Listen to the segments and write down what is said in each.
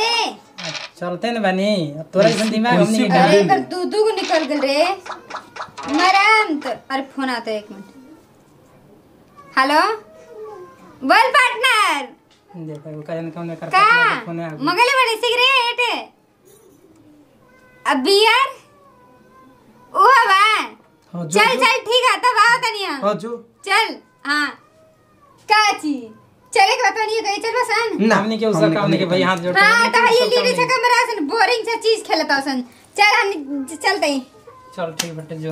रे। चलते न बानी। अब तोरा जैसन दिमाग हमनी के अरे का एकर दू दू गो निकल गल रे। मराम तो अरे फ़ोन आता है एक मिनट। हेलो? बोल पार्टनर। देखो वो कहन कौन कर का? मगले बड़े सिगरेट अब बियर? ओ बा चल चल ठीक है तब आओ तनिया। हो जो। चल हाँ। का चीज़ चले के बता नहीं गई चल बसन ना हमने के उसका काम नहीं के भाई हाथ जोड़ हाँ तो ये लीडर से कमरा सन बोरिंग सा चीज़ खेलता सन चल हम चलते हैं चल ठीक बटे जो।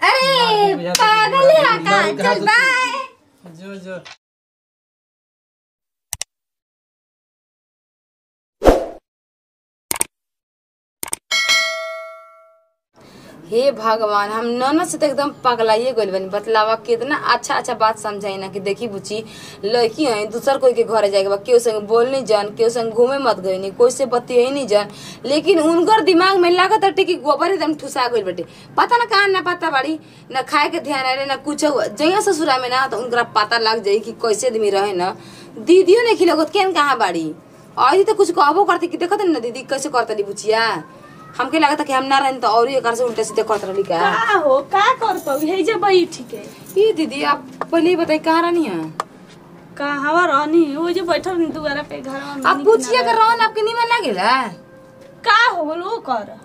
अरे पागल है। का चल बाय जो जो। हे भगवान, हम नन से तो एकदम पगलाइए गइल बनी। बतलावा कितना अच्छा अच्छा बात समझाई ना कि देखी बुची लड़की है, दूसर कोई के घरे जाएगा केहू संग बोल नहीं जान, केहू संग घूमे मत गई नहीं, कोई से बतियाई नहीं जान। लेकिन उनकर दिमाग में लागत हटे कि गोबर एकदम ठुसा गइल बटे। पता ना कहाँ ना पता बाड़ी, ना खाए के ध्यान रहे ना कुछ जइया ससुरा में ना तो उनका पता लग जाई कि कैसे आदमी रहे ना। दीदियों ने खिलगत केन कहाँ बाड़ी? आई तो कुछ कहबो करती कि देखत ना दीदी, कैसे करतली बुचिया हमके लागत कि हम ना रहन तो और एकर से उल्टे सीधे करत रहली का? का हो? का करतो हे जे बई ठीक है। ई दीदी आप पहले बताई कहाँ रहनी है? कहाँ हवा रहनी? वो जे बैठल नहीं दुआरा पे घर में आप पूछिए अगर रहन आपके निमन लागेला का हो लो कर।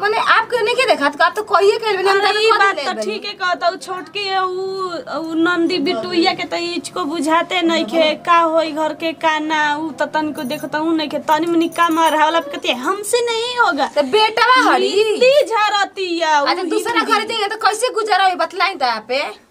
माने आपके नहीं के देखा? तो आप तो कहिए कहल बिना ई तो बात तो ठीक है कहत उ छोटकी है उ नंदी बिटुइया के त इचको बुझाते नहीं खे। का होई घर के का ना उ त तन को देखता हूँ नहीं खे। तनी मनी का मार वाला कहती हमसे नहीं होगा। तो बेटा हरी। ती झरतिया अच्छा दूसरा घर देंगे तो कैसे गुजारा बतलाई त यहाँ पे।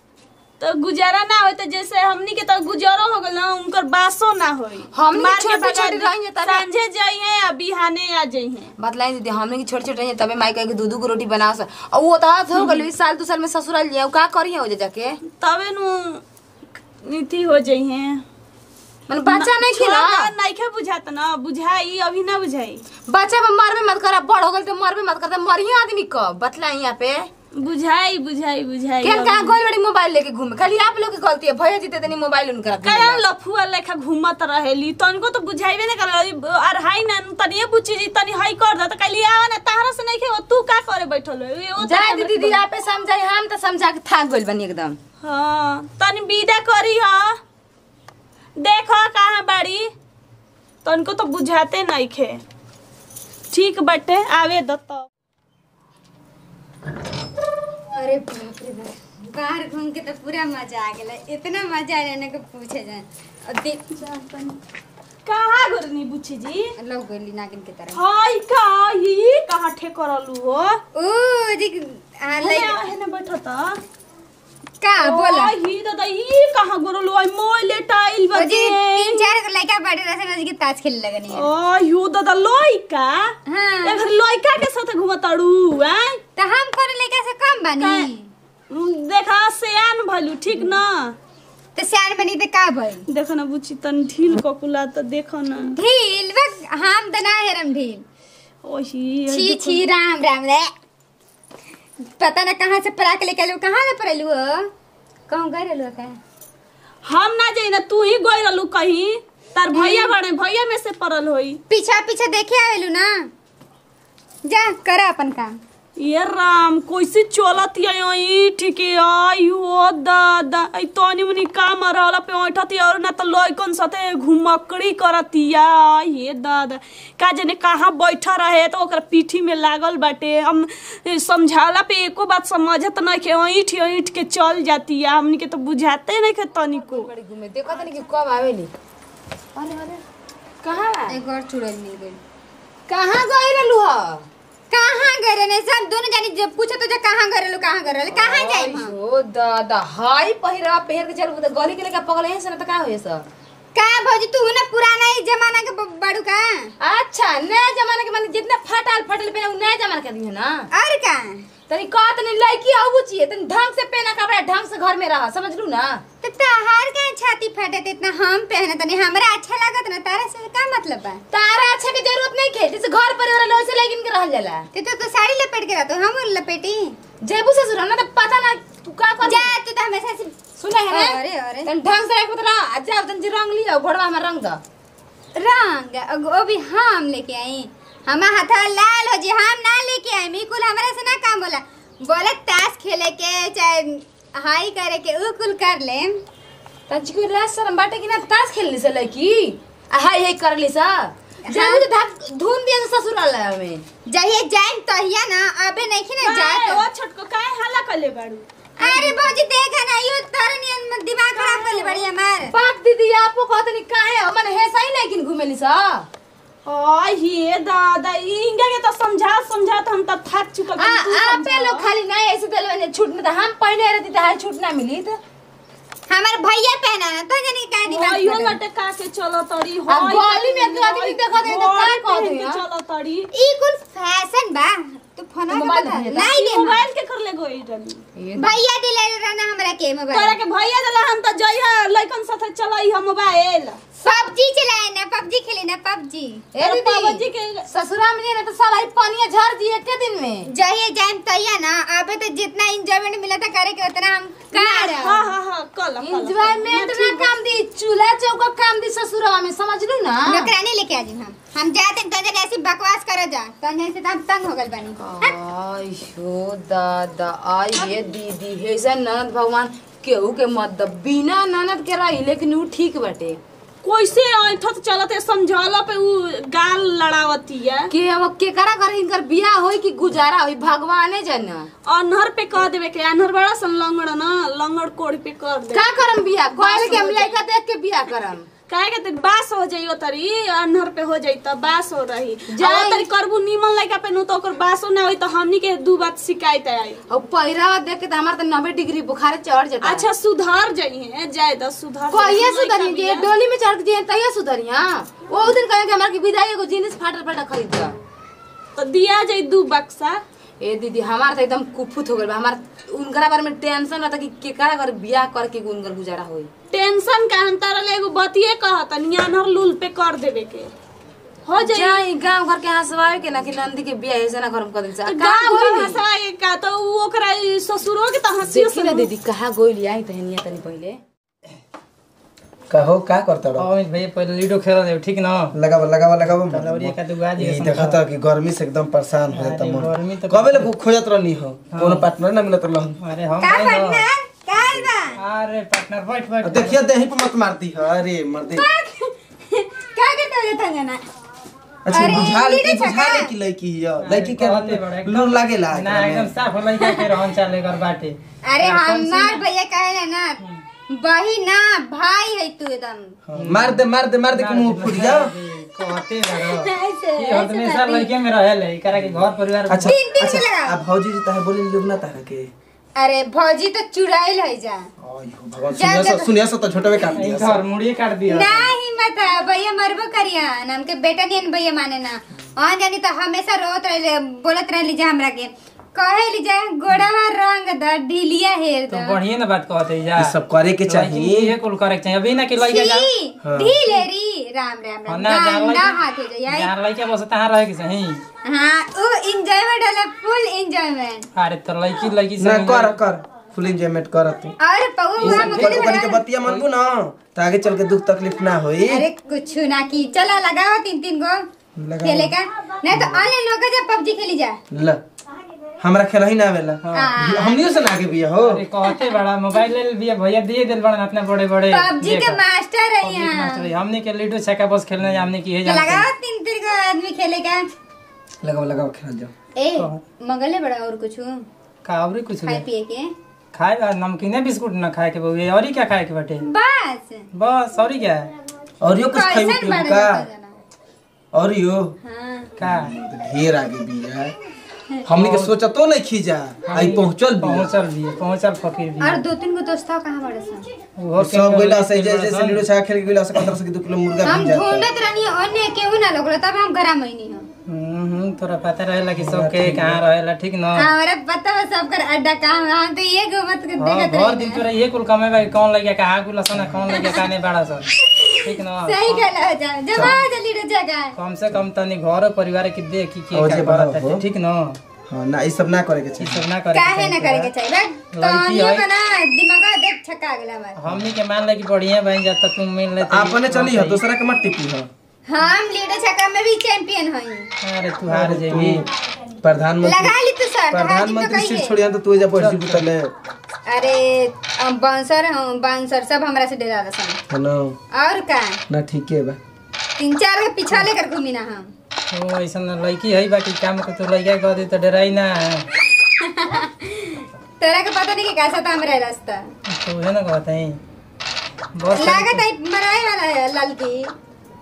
तो गुजारा ना होई तो जैसे हमनी के तो गुजारो हो गल ना उनकर बासो ना होई हमनी के छोटी छोटी। रहिए तब- सांझे जाइए आ बिहाने आ जाइए बतलाई दीदी हमने की छोटे छोटे तबे माई कहे कि दूध को रोटी बना सा। और वो तो हो गल इस साल दो साल में ससुराल लिया का करिए हो जा जाके तबे नु नीति हो जाइए मैंने बच्चा नहीं खिला। नहीं बुझात ना बुझाई अभी ना बुझाई। बच्चा मरबे मत करा बड़ हो गल तो मरबे मत करता मरिए आदमी कब? बतलाई यहाँ पे। बुझाई बुझाई बुझाई। केन कहाँ गोल बड़ी मोबाइल लेके घूमे? खाली आप लोग की गलती है भैया जीते तनी मोबाइल उनका रख कया लफुआ लेखा घूमत रहेली? तनको तो बुझाइबे नहीं कर और हाई ना तनी बुची जी तनी हाई कर दे। तो कहली आवा ना तारा से नहीं खे तू का करे बैठल है जाए दीदी आप समझाई हम तो समझा के थाक गइल बनी एकदम। हाँ तनी विदा करी हा। देखो कहाँ बाड़ी तनको तो बुझाते नहीं खे ठीक बटे आवे दो तो अरे बाप रे बाप बाहर घूम के तो पूरा मज़ा आ गेला इतना मज़ा आ रहने को पूछे जाए। कहाँ गुरनी बुची जी? लोग गोली नागिन के तरह। हाय का ये कहाँ ठे करलू हो। ओ जी आ, लइका- हेने बैठो त। का बोला। ही दादा ये कहाँ गुरलू आई मोले टाइल ओ जी बजे तीन चार लड़का बैठे रहे थे जी ताश खेले लगनी है। ओ यू दादा लइका? हाँ। एगर लइका के साथ घुमताड़ू हैं तो हम कौन लड़का से कम बनी। देखा सियान भलू ठीक ना? तो सियान बनी तो का भई देखो ना बुची तन ढील ककुला तो देखो ना। ढील? बस हम तो ना हेरम ढील। ओही छी छी राम राम रे। पता ना कहाँ से परा के लेके आलू कहाँ ले परेलू कहूँ गए रहलू का हम ना जाई ना तू ही गई रहलू कहीं। तार भैया बड़े भैया में से पड़ल होई। पीछा पीछा देखे आवेलू ना? जा कर अपन काम। ये राम कैसे चलत ये ठीक है आई हो दादा आई तनी मनी काम रहला पे बैठती और ना तो लइकन साथे घुमकड़ी करतिया ये दादा का जने कहाँ बैठा रहे? तो ओकर पीठी में लागल बाटे। हम समझाला पे एको बात समझत नहीं के ईठ ईठ के चल जाती है। हमनी के तो बुझाते नहीं के तनिको बड़ी घूमे? देखो तनी कि कब आवेली अरे अरे। कहाँ बा? एक और चुड़ैल मिल गई। कहाँ गई रहलू ह कहाँ गए रहने? सब दोनों जानी जब पूछो तो जा कहाँ गए रहलू कहाँ गए रहलू? कहाँ जाए ओ दादा हाई पहिरा पहिर के चल तो गली के लेके पगल है से ना तो का होए सब का भौजी तू ना पुराना ही जमाना के बड़ू का? अच्छा नया जमाना के माने जितना फटाल फटल पहने नया जमाना के दी है ना? और का? तनी का तनी लड़की आऊ चाहिए तनी ढंग से पहना कपड़ा ढंग से घर में रहा समझ लू ना? तहार का छाती फटे ते इतना हम पहने तनी हमरा अच्छा लागत ना तारा से का मतलब बा तारा अच्छा के ज़रूरत नहीं खे जैसे घर पर रहल वैसे लेकिन के रहल जाला। ते तो, तो साड़ी लपेट के रहतो हम लपेटी। जेबू से सुना ना तो पता ना तू का कर। जा तू तो हमेशा से सुना है अरे अरे। तनी ढंग से रख बतला आज जा तनी रंग लियो घोड़वा में रंग द। रंग वो भी हम लेके आई। हमार हाथा लाल हो जी हम ना लेके आई। मी कुल हमरा से ना काम बोला बोले ताश खेले के चाहे हाई करे के उ कुल कर ले ताजी को लाज शरम बाटे कि ना ताश खेलने से लड़की हाय हाय कर ली सा। जाने तो धाक धूम दिया ससुराल में जहिए जाइन तहिया ना अबे नहीं खी ना जाए ओ छोटको काहे हल्ला कले बाड़ू? अरे भौजी देखा ना यो तोर नियन में दिमाग खराब कर ले बड़ी हमार। पाक दीदी आपको कहते नहीं काहे? मन है सही लेकिन घूमेली सा। हे दादा इंगे के तो समझा समझा तो हम तो थक चुकल आ आपे लोग खाली ना ऐसे तो दिलवाने छूट में तो हम पहने रहती तो छूट ना मिली तो। हमार भैया पहना ना तो जनी का दिमाग खराब। लटका के चलो तड़ी हो गली में तो आदमी देखा दे तो का कह के चलो तड़ी। ई कुल फ़ैशन बा। तू फ़ोन मोबाइल बता। नहीं ले मोबाइल के कर ले भैया दिले रहना हमरा के तोरा के भैया देला हम तो जइहा लइकन साथे चलई हम मोबाइल। पबजी चलाए ना पबजी खेले ना पबजी। ए दीदी के ससुरा में रहता साला पानी झड़ दिए एक दिन में। जहिए जाइम तहिया ना अबे तो जितना एंजॉयमेंट मिला था करे के उतना हम कर हाँ। हाँ हाँ कल एंजॉयमेंट ना काम दी चूल्हा चौका काम दी ससुरा में समझ लू ना? नौकरानी लेके आ हम। हम जाते तंजन ऐसी बकवास करे जा। तंजन से तो हम तंग हो गल बनी। आयो दादा आई ये दीदी हे ननद भगवान केहू के मत द बिना ननद के रही लेकिन ऊ ठीक बटे। कैसे ऐठत चलते समझाला पे उ गाल लड़ावती है। के अब केकरा कर इनकर बियाह होई कि गुजारा होई? भगवाने जन। अनहर पे कह देवे के अनहर बड़ा सन लंगड़ ना लंगड़ कोड़ पे कर दे का करम बियाह? कहले के हम लइका देख के बियाह करम। काहे के बास हो जाइयो तरी अनहर पे हो जाई त बास हो रही। जाओ तरी करबू नीमन लइका पे नु तो ओकर बासो ना होई त हमनी के दू बात शिकायत आई। और पहिरावा देख के त हमार त 90 डिग्री बुखार चढ़ जाता। अच्छा सुधार जाई है जाय द सुधार कहिए। सुधरी जे डोली में चढ़ के जे तहिया सुधरिया। वो दिन कहे कि हमार के विदाई एगो जीन्स फाटल फाटल खरीद तो दिया जाई दू बक्सा। ए दीदी हमार त एकदम कुफुत हो बा। हमार उनकरा बारे में टेंशन रहता कि केकरा घर बियाह करके उनकर गुजारा होई। टेंशन का हम तारा ले एगो बतिए कहत नियानर लूल पे कर देवे के। हो जाई। गाँव घर के हंसवावे के ना कि नंदी के बियाह ऐसे ना घर में कर दे तो गाँव घर हंसाए का तो ओकरा ससुरो के तो देखी दीदी कहा गोइली आई तहनिया तनी पहले। कहो का करता रहो अमित भैया पहले लूडो खेल दे ठीक ना? लगावा लगावा लगावा कलौरी का दुआ जी ये देखा था कि गर्मी से एकदम परेशान हो जाता मन। गर्मी तो- कबे ले खोजत रहनी हो? कोनो पार्टनर ना मिलत रहन अरे हम का ना। पार्टनर काल बा? अरे पार्टनर बैठ बैठ। देखिए देही पे मत मारती है। अरे मर्दे का करते हो तंजन अच्छा अरे, बुझा ले बुझा। ले कि लड़की है। अरे, लड़की के लूर लागेला ना एकदम साफ़ हो लइका के रहन चाले कर बाटे। अरे हमार भैया कहे ना बही ना भाई है तू एकदम। मार दे मार दे मार। दे कि मुँह फूट जा कहते हमेशा लइके में रहेले एकरा के घर परिवार अच्छा अच्छा के अब भौजी जी ताहे बोले लोग ना तारा के। अरे भौजी तो चुड़ैल है जा। भगवान सुनिया सो सुनिया सो तो छोटे में काट दिया घर मुड़िए काट दिया नहीं मत भैया मरबो करिया। हमके बेटा नियन भैया माने ना। हाँ जानी तो हमेशा रोत रहे बोलत रहे जा हमरा के। कहे ली जा गोड़वा रंग द ढीलिया हेर तो बढ़िया ना बात कहते जा। सब करे के चाहिए ये कुल करे के चाहिए अभी ना कि लइका जा। छी, ढील राम राम हाँ, राम। ना लइका हाथ हो जाए जहाँ लइका बस तहाँ रहे के सही हाँ वो एंजॉयमेंट वाला फुल एंजॉयमेंट अरे तो लइकी लइकी ना कर कर। फुल एंजॉयमेंट कर तू। पौवा ये हुआ मुझे बड़ी के बतिया मनबू ना। तो आगे चल के दुख तकलीफ़ ना होई। अरे कुछ ना की। चला लगाओ तीन तीन गो। खेले का नहीं तो ऑनलाइन लोग जा पबजी खेली जा। ल। हमरा खेला ही ना आवेला हाँ। हमनियो से ना आगे बिया हो। अरे कहते बड़ा मोबाइल ले लिया भैया दिए दिल बड़ा अपने बड़े बड़े पबजी के मास्टर है यहाँ। मास्टर है। हमने के लूडो छक्का बस खेलने हमने की है तो जानते लगाओ तीन तीन गो आदमी खेले का। लगाओ लगाओ खेल जाओ। ए मंगले बड़ा और कुछ का और कुछ खाए पिए के। खाए नमकीन बिस्कुट ना खाए के बहु और ही क्या खाए के बाटे? बस। बस और ही क्या और यो कुछ खाइबू बड़े का? और यो? हाँ। का? ढेर आगे बिया। हमनी के सोचतो नहीं खीजा। आई पहुंचल भी। पहुंचल भी पहुंचल फकीर भी। और दो तीन गो दोस्त कहाँ बड़े सन? वो सब गइला से जैसे जैसे लूडो छा खेल के गइला से 15 से 2 किलो मुर्गा हम ढूंढत रहनी अन्य केहू ना लोग तब हम घरा में नहीं तोरा पता रहेला कि सब के कहाँ रहेला ठीक न? हमारा पता है सबकर अड्डा कहाँ है हम तो ये घूमत के हाँ देखत भर दिन रही तोरा ये कुल कमे भाई कौन लगे कहाँ कुल सन कौन लगे कहाँ नहीं बड़ा सन। ठीक न? सही कहला हो जा जमा जल्दी रो जगह कम से कम तनी घर परिवार के देख कि के का करत हो। है ठीक न? हाँ ना ई सब ना करे के चाहिए सब ना करे काहे ना करे के चाहिए बस तो है। बना दिमाग देख छक्का गेला हमार हमनी के मान ले कि बढ़िया बन जाता तुम मिल लेते। आपने चली है दूसरा के मत टिपी हो। हम लीडो छक्का में भी चैंपियन हई। अरे तू हार जेबी प्रधानमंत्री लगा ली तू सर प्रधानमंत्री तो सीट छोड़िया तो तू जा बैठ जी तले अरे हम बांसर हम बांसर सब हमरा से डरा दसन है ना। और का? ना ठीक है बा। तीन चार के पीछा लेकर घूमी ना हम। ओ ऐसा ना लड़की है बाकी काम को तू लड़का कह दे तो डराई ना तेरा के पता नहीं कि कैसा था हमारा रास्ता। तो है ना कहते हैं। बहुत लागत है मराए वाला है लड़की।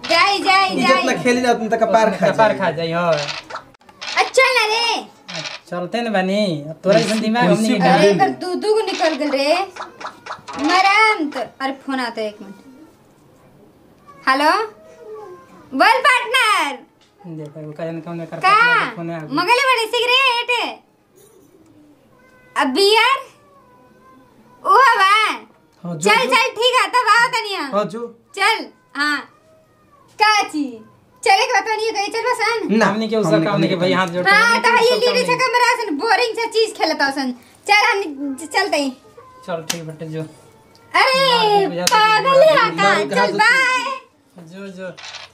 जाई जाई जाई खेली ना तुम तक पार खा कपार खा जाई हो। अच्छा ना रे। चलते न बानी। तोरा ऐसा दिमाग हमनी अरे कर दू दू को निकल गल रे मराम तो। अरे फ़ोन आता है एक मिनट। हेलो? बोल पार्टनर देखो वो कहन कौन कर का? फ़ोन आ मगले बड़े सिगरेट अब बियर ओ हवा हाँ चल चल ठीक है तब आओ तनिया। हाँ जो। चल हाँ। काची। चले के बता नहीं कहीं चल बसन ना। हमने के उसका काम नहीं के भाई हाथ जोड़ हाँ तो ये लीडर से कमरा। सन बोरिंग सा चीज़ खेलता सन। चल हम चलते हैं। चल ठीक बटे जो। अरे पागल है का चल बाय जो जो लीड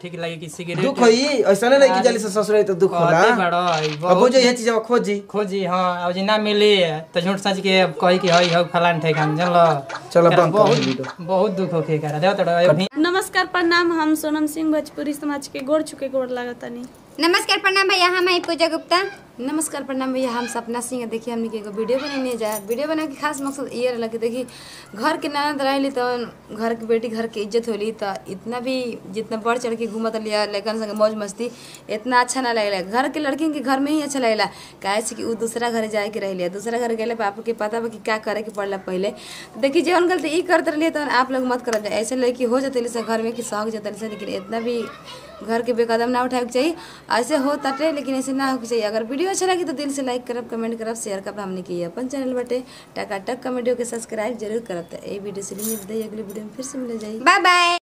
ठीक लगे कि सिगरेट दुख होई ऐसा नहीं कि जल्दी से ससुर तो दुख होला। कहते बड़ो है, अब बहुत जो ये चीज़ खोजी। खोजी हाँ अब जी ना मिली तो झूठ सच के कही कि हई हई फलान ठेकान जानलो। चलो एकरा बहुत बहुत दुख होके करा। देखो नमस्कार प्रणाम। हम सोनम सिंह भोजपुरी समाज के गोर छुके गोड़ लागतानी। नमस्कार प्रणाम भैया, हम आई पूजा गुप्ता। नमस्कार प्रणाम भैया, हम सपना सिंह देखिए, हमने एगो वीडियो बनाने जा वीडियो बना के खास मकसद ये रहला कि देखिए, घर के ननद रहली तो घर की बेटी घर के इज़्ज़त होली तो इतना भी, जितना बढ़ चढ़ के घूमत लिया लेकिन संग मौज मस्ती, इतना अच्छा ना लगेला। घर के लड़किन के घर में ही अच्छा लगेला। काहे कि उ दूसरा घर जाए के रह दूसरा घर गए पापा के पता बा कि क्या करे के पड़ला पहले। देखी जौन गलती ई करते रहिए तो आप लोग मत जाए ऐसे लड़की हो जाते घर में कि सहक जाते लेकिन इतना भी घर के बेकदम ना उठाए के चाहिए ऐसे हो तटे, लेकिन ऐसे ना होके चाहिए। अगर वीडियो अच्छा लगी तो दिल से लाइक करब कमेंट करब शेयर करब। हमने की अपन चैनल बटे। टका टक कमेडियो के सब्सक्राइब ज़रूर करब। तो ये वीडियो से मिलते अगले वीडियो में फिर से मिल जाए बाय बाय